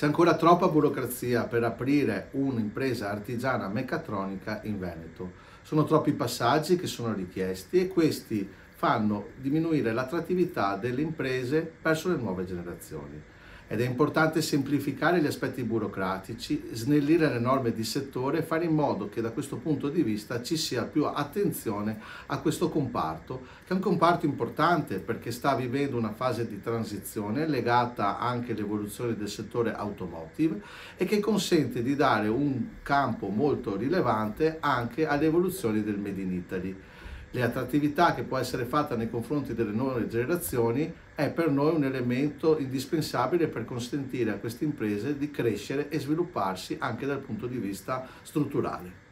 C'è ancora troppa burocrazia per aprire un'impresa artigiana meccatronica in Veneto. Sono troppi passaggi che sono richiesti e questi fanno diminuire l'attrattività delle imprese verso le nuove generazioni ed è importante semplificare gli aspetti burocratici, snellire le norme di settore e fare in modo che da questo punto di vista ci sia più attenzione a questo comparto, che è un comparto importante perché sta vivendo una fase di transizione legata anche all'evoluzione del settore automotive e che consente di dare un campo molto rilevante anche alle evoluzioni del Made in Italy le attrattività che può essere fatta nei confronti delle nuove generazioni è per noi un elemento indispensabile per consentire a queste imprese di crescere e svilupparsi anche dal punto di vista strutturale.